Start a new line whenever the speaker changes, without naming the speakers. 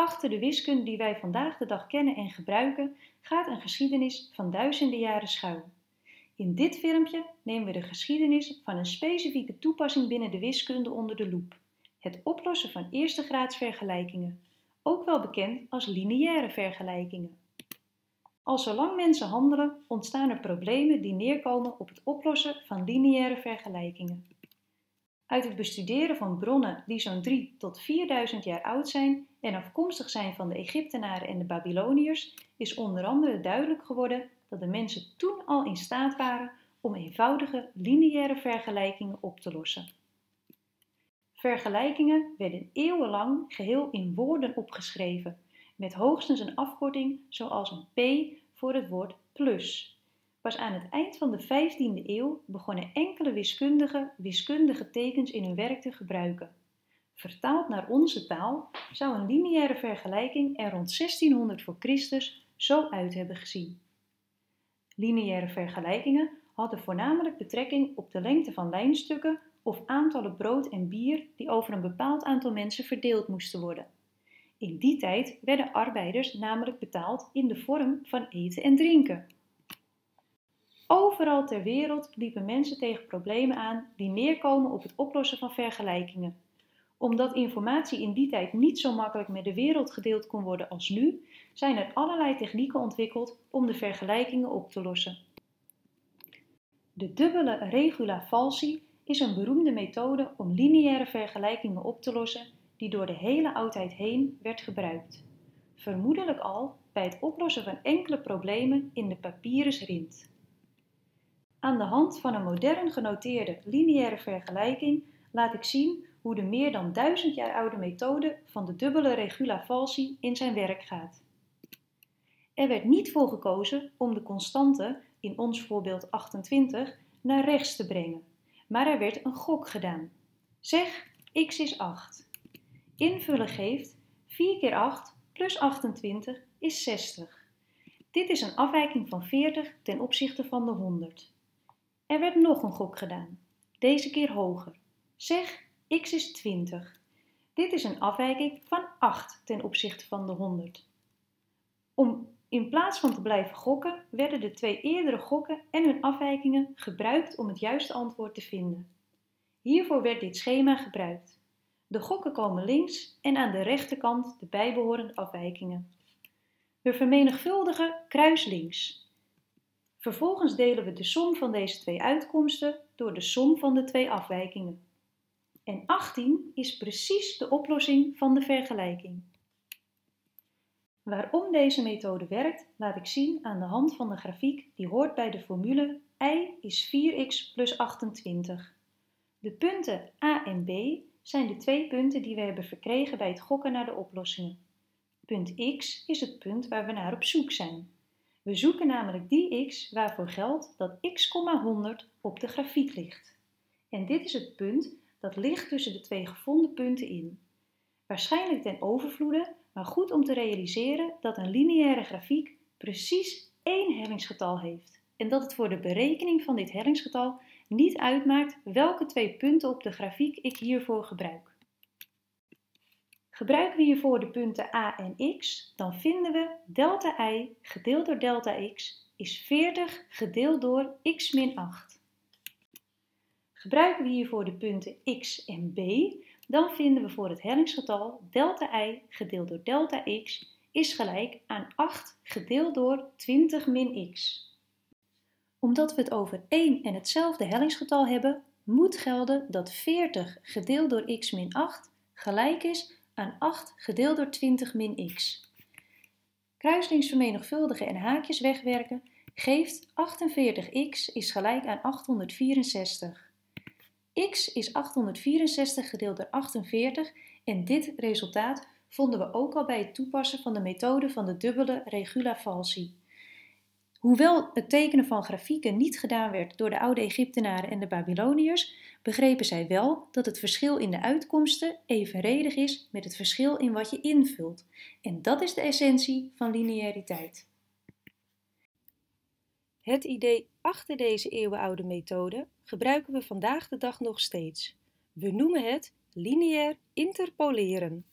Achter de wiskunde die wij vandaag de dag kennen en gebruiken, gaat een geschiedenis van duizenden jaren schuil. In dit filmpje nemen we de geschiedenis van een specifieke toepassing binnen de wiskunde onder de loep: het oplossen van eerste graads vergelijkingen, ook wel bekend als lineaire vergelijkingen. Al zolang mensen handelen, ontstaan er problemen die neerkomen op het oplossen van lineaire vergelijkingen. Uit het bestuderen van bronnen die zo'n 3 tot 4000 jaar oud zijn en afkomstig zijn van de Egyptenaren en de Babyloniërs, is onder andere duidelijk geworden dat de mensen toen al in staat waren om eenvoudige lineaire vergelijkingen op te lossen. Vergelijkingen werden eeuwenlang geheel in woorden opgeschreven, met hoogstens een afkorting zoals een P voor het woord plus. Pas aan het eind van de 15e eeuw begonnen enkele wiskundigen wiskundige tekens in hun werk te gebruiken. Vertaald naar onze taal zou een lineaire vergelijking er rond 1600 voor Christus zo uit hebben gezien. Lineaire vergelijkingen hadden voornamelijk betrekking op de lengte van lijnstukken of aantallen brood en bier die over een bepaald aantal mensen verdeeld moesten worden. In die tijd werden arbeiders namelijk betaald in de vorm van eten en drinken. Overal ter wereld liepen mensen tegen problemen aan die neerkomen op het oplossen van vergelijkingen. Omdat informatie in die tijd niet zo makkelijk met de wereld gedeeld kon worden als nu, zijn er allerlei technieken ontwikkeld om de vergelijkingen op te lossen. De dubbele regula falsi is een beroemde methode om lineaire vergelijkingen op te lossen die door de hele oudheid heen werd gebruikt. Vermoedelijk al bij het oplossen van enkele problemen in de papyrus Rint. Aan de hand van een modern genoteerde lineaire vergelijking laat ik zien hoe de meer dan duizend jaar oude methode van de dubbele regula falsi in zijn werk gaat. Er werd niet voor gekozen om de constante, in ons voorbeeld 28, naar rechts te brengen, maar er werd een gok gedaan. Zeg, x is 8. Invullen geeft 4 keer 8 plus 28 is 60. Dit is een afwijking van 40 ten opzichte van de 100. Er werd nog een gok gedaan, deze keer hoger. Zeg, x is 20. Dit is een afwijking van 8 ten opzichte van de 100. Om in plaats van te blijven gokken, werden de twee eerdere gokken en hun afwijkingen gebruikt om het juiste antwoord te vinden. Hiervoor werd dit schema gebruikt. De gokken komen links en aan de rechterkant de bijbehorende afwijkingen. We vermenigvuldigen kruislinks. Vervolgens delen we de som van deze twee uitkomsten door de som van de twee afwijkingen. En 18 is precies de oplossing van de vergelijking. Waarom deze methode werkt, laat ik zien aan de hand van de grafiek die hoort bij de formule y is 4x plus 28. De punten a en b zijn de twee punten die we hebben verkregen bij het gokken naar de oplossingen. Punt x is het punt waar we naar op zoek zijn. We zoeken namelijk die x waarvoor geldt dat x, 100 op de grafiek ligt. En dit is het punt dat ligt tussen de twee gevonden punten in. Waarschijnlijk ten overvloede, maar goed om te realiseren dat een lineaire grafiek precies één hellingsgetal heeft en dat het voor de berekening van dit hellingsgetal niet uitmaakt welke twee punten op de grafiek ik hiervoor gebruik. Gebruiken we hiervoor de punten a en x, dan vinden we delta i gedeeld door delta x is 40 gedeeld door x min 8. Gebruiken we hiervoor de punten x en b, dan vinden we voor het hellingsgetal delta i gedeeld door delta x is gelijk aan 8 gedeeld door 20 min x. Omdat we het over één en hetzelfde hellingsgetal hebben, moet gelden dat 40 gedeeld door x min 8 gelijk is aan 8 gedeeld door 20 min x. Kruislinks vermenigvuldigen en haakjes wegwerken geeft 48x is gelijk aan 864. x is 864 gedeeld door 48 en dit resultaat vonden we ook al bij het toepassen van de methode van de dubbele regula falsi. Hoewel het tekenen van grafieken niet gedaan werd door de oude Egyptenaren en de Babyloniërs, begrepen zij wel dat het verschil in de uitkomsten evenredig is met het verschil in wat je invult. En dat is de essentie van lineariteit. Het idee achter deze eeuwenoude methode gebruiken we vandaag de dag nog steeds. We noemen het lineair interpoleren.